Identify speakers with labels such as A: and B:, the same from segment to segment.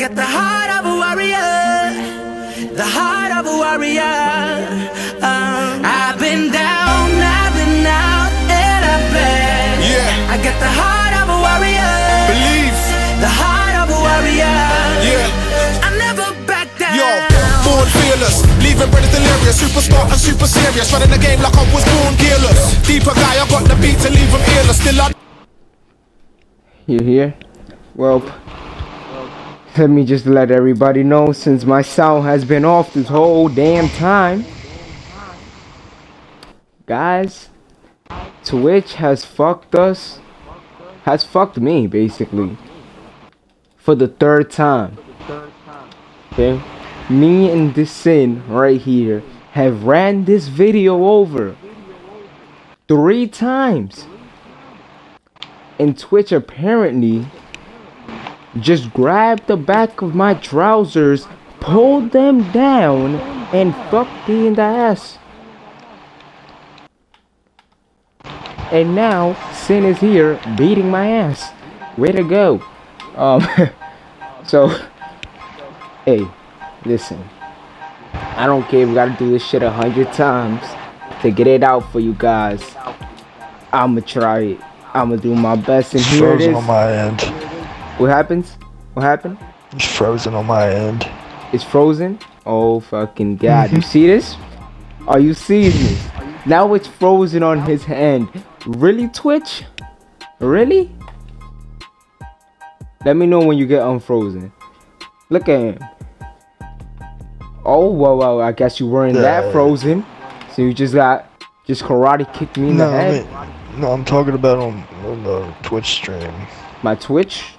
A: Got the heart of a warrior, the heart of a warrior. Um, I've been down, I've been out, and I've bled.
B: Yeah.
A: I got the heart of a warrior,
B: Believe.
A: the heart of a warrior.
B: Yeah.
A: I never back down.
B: Yo, born fearless, leaving brothers delirious. Superstar and super serious, running the game like I was born gearless. Deeper guy, I got the beat to leave him earless. Still I
C: You here? Well, let me just let everybody know since my sound has been off this whole damn time. Guys, Twitch has fucked us, has fucked me basically, for the third time. Okay? Me and this Sinn right here have ran this video over three times and Twitch apparently just grabbed the back of my trousers, pulled them down, and fucked me in the ass. And now Sinn is here beating my ass. Way to go. Um so hey, listen. I don't care if we gotta do this shit a hundred times to get it out for you guys. I'ma try it. I'ma do my best and here it
D: frozen on my end.
C: What happens? What happened?
D: It's frozen on my end.
C: It's frozen? Oh fucking god. you see this? Are you seeing this? Now it's frozen on his hand. Really, Twitch? Really? Let me know when you get unfrozen. Look at him. Oh, well, well, I guess you weren't that
D: Yeah.
C: frozen. So you just got, just karate kicked me in
D: No,
C: the
D: I
C: head.
D: mean, no, I'm talking about on, on the Twitch stream.
C: My Twitch?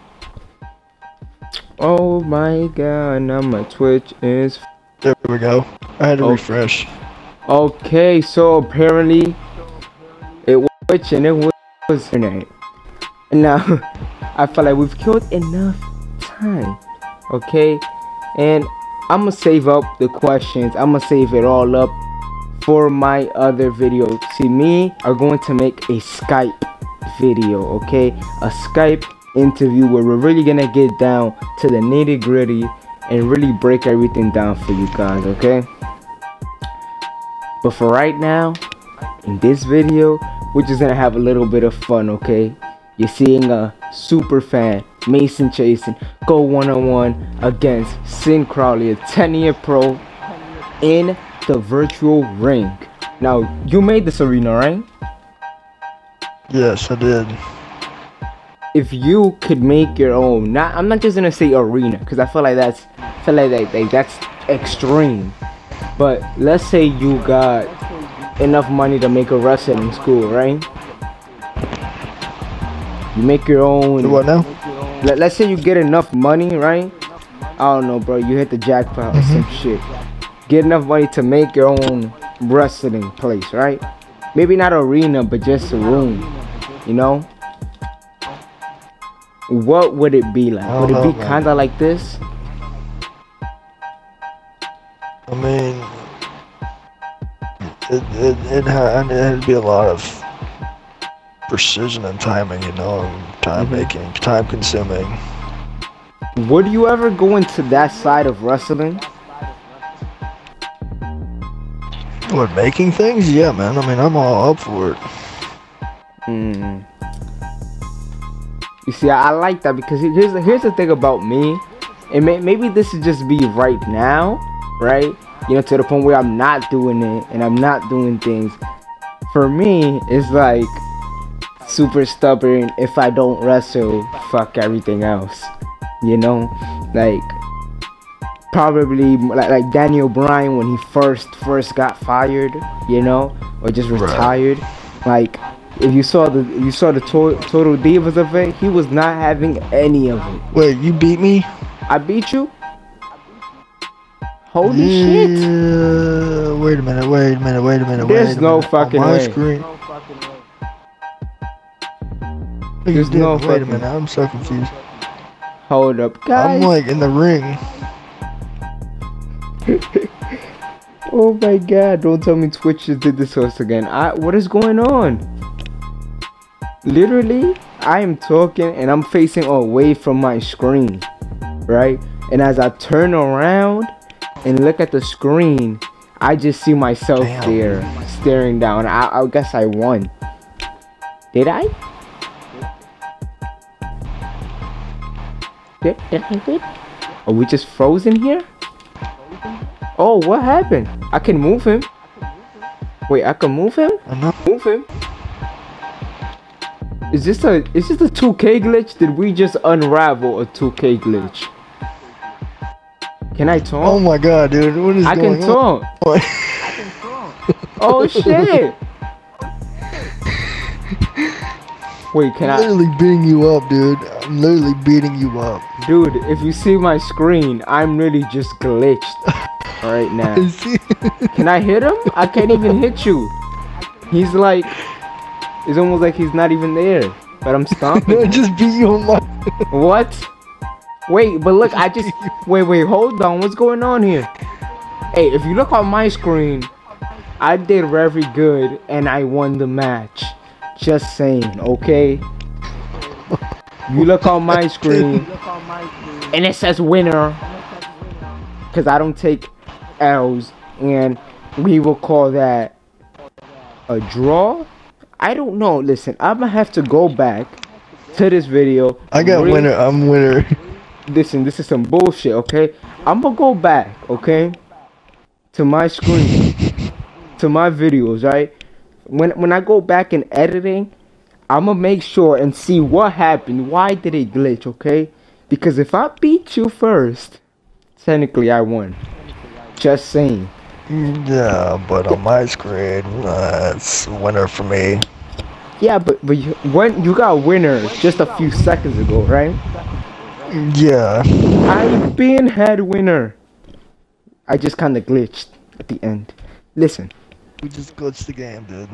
C: Oh my god, now my Twitch is
D: There we go. I had to
C: Oh.
D: refresh.
C: Okay, so apparently it was Twitch and it was internet. Now I feel like we've killed enough time. Okay, and I'm gonna save up the questions. I'm gonna save it all up for my other video. See, me are going to make a Skype video. Okay, a Skype interview where we're really gonna get down to the nitty gritty and really break everything down for you guys. Okay. But for right now, in this video, we're just gonna have a little bit of fun, okay? You're seeing a super fan, Mason Chasen, go one on one against Sinn Krowley, a 10 year pro, in the virtual ring. Now, you made this arena, right?
D: Yes, I did.
C: If you could make your own, not I'm not just gonna say arena, because I feel like that's I feel like, that, like that's extreme. But let's say you got enough money to make a wrestling school, right? You make your own.
D: What now?
C: Let, let's say you get enough money, right? I don't know, bro. You hit the jackpot or some mm-hmm. shit. Get enough money to make your own wrestling place, right? Maybe not arena, but just a room. You know? What would it be like? Would it be kind of like this?
D: I mean, it, it, it it'd be a lot of precision and timing, you know, and time
C: Mhm.
D: making, time consuming.
C: Would you ever go into that side of wrestling?
D: What making things? Yeah, man. I mean, I'm all up for it.
C: Hmm. You see, I, I like that because here's the, here's the thing about me, and may, maybe this is just be right now, right? You know, to the point where I'm not doing it and I'm not doing things. For me, it's like super stubborn. If I don't wrestle, fuck everything else. You know, like probably like like Daniel Bryan when he first first got fired. You know, or just
D: Right.
C: retired. Like if you saw the you saw the to- total divas of it, he was not having any of it.
D: Wait, you beat me?
C: I beat you. Holy shit!
D: Wait a minute. Wait a minute. Wait a minute.
C: There's
D: wait a
C: no
D: minute.
C: fucking
D: On my
C: way.
D: Screen.
C: There's no
D: didn't. Wait a minute. I'm so confused.
C: Hold up, guys.
D: I'm like in the ring.
C: oh my god! Don't tell me Twitch just did this to us again. I what is going on? Literally, I am talking and I'm facing away from my screen, right? And as I turn around and look at the screen, I just see myself
D: Damn.
C: there staring down. I, I guess I won. Did I? Did, did I win? Are we just frozen here? Oh, what happened? I can move him. Wait, I can move him? Move him. Is this a is this a 2K glitch? Did we just unravel a 2K glitch? Can I talk?
D: Oh my god, dude. What is
C: I
D: going
C: can
D: on?
C: talk. Oh shit! Wait, can
D: I'm
C: I,
D: literally beating you up, dude. I'm literally beating you up.
C: dude? If you see my screen, I'm really just glitched right now. Can I hit him? I can't even hit you. He's like, it's almost like he's not even there. But I'm stomping.
D: just beat you on my.
C: what? Wait, but look, I just wait, wait, hold on. What's going on here? Hey, if you look on my screen, I did very good and I won the match. Just saying, okay? You look on my screen and it says winner because I don't take L's, and we will call that a draw. I don't know. Listen, I'm gonna have to go back to this video.
D: I got
C: re-
D: winner. I'm winner.
C: Listen, this is some bullshit. Okay, I'm gonna go back. Okay, to my screen, to my videos. Right, when when I go back in editing, I'm gonna make sure and see what happened. Why did it glitch? Okay, because if I beat you first, technically I won. Just saying.
D: Yeah, but on my screen, uh, it's winner for me.
C: Yeah, but but you, when you got winner just a few seconds ago, right?
D: Yeah.
C: I've been had winner. I just kind of glitched at the end. Listen,
D: We just glitched the game, dude.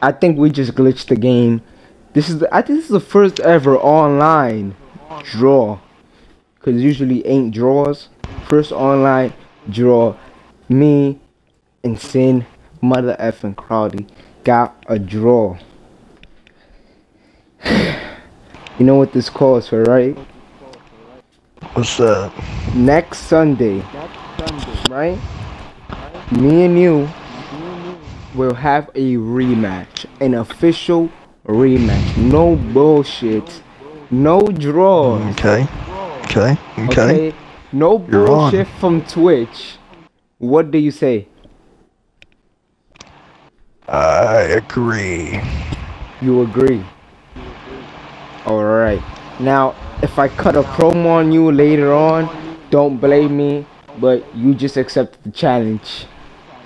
C: I think we just glitched the game. This is the, I think this is the first ever online draw. Cause usually ain't draws. First online draw. Me Sinn, mother effing Krowley got a draw. you know what this calls for, right?
D: What's up?
C: next Sunday, right? Me and you will have a rematch, an official rematch. No bullshit, no draws.
D: Okay. Okay. Okay.
C: Okay, no
D: You're on.
C: bullshit from Twitch. What do you say?
D: I agree.
C: You agree? All right. Now, if I cut a promo on you later on, don't blame me, but you just accepted the challenge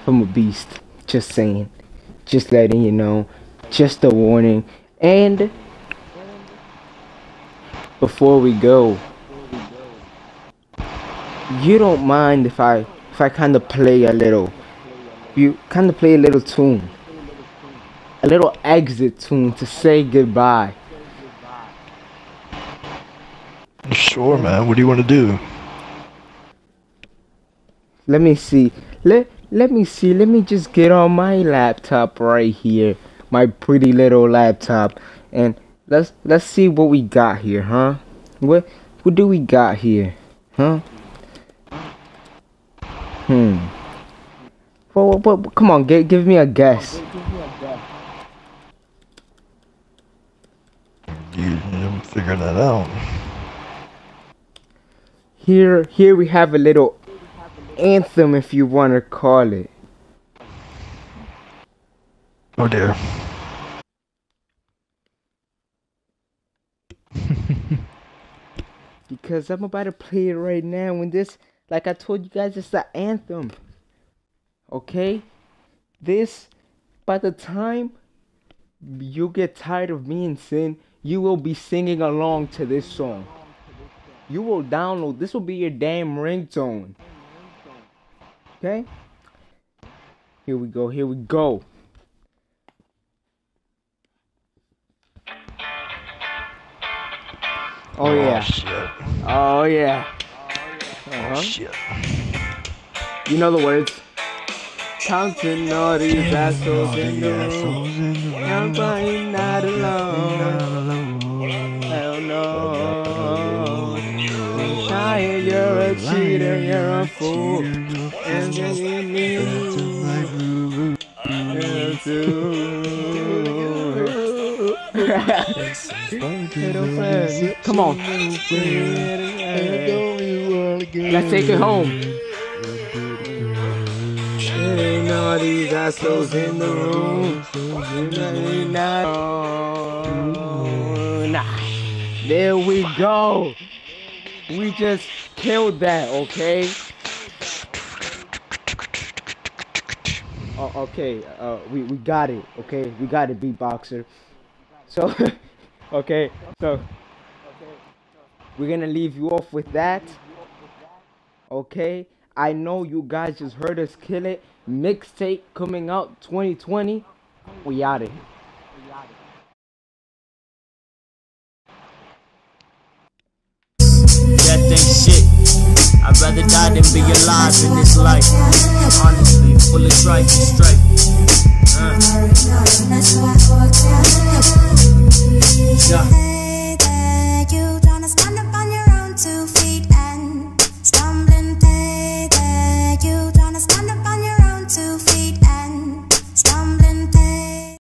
C: from a beast. Just saying. Just letting you know. Just a warning. And before we go, you don't mind if I if I kind of play a little you kind of play a little tune a little exit tune to say goodbye.
D: Sure, man. What do you want to do?
C: Let me see. Let let me see. Let me just get on my laptop right here, my pretty little laptop, and let's let's see what we got here, huh? What what do we got here, huh? Hmm. Well, well, well come on, give give me a guess.
D: You, I'm figuring that out.
C: Here, here we have a little anthem, if you want to call it.
D: Oh dear.
C: because I'm about to play it right now. When this, like I told you guys, it's the anthem. Okay? This, by the time you get tired of me and Sinn, you will be singing along to this song. You will download, this will be your damn ringtone. Okay? Here we go, here we go. Oh, yeah.
D: shit.
C: Oh yeah.
D: Oh
C: Uh-huh.
D: shit.
C: You know the words. Counting all these assholes in the room. I'm flying not alone. Hell no. Shia, you're a cheater, you're a fool. And then you need Little friend, come on. Let's take it home. Ain't all these in the room. There we go. We just killed that, okay? Oh, okay, uh, we, we got it, okay? We got it, beatboxer. So, okay, so we're gonna leave you off with that. Okay, I know you guys just heard us kill it. Mixtape coming out 2020. We out of here.
E: That ain't shit. I'd rather die than be alive in this life. Honestly, full of strife and strife. Uh.
F: That's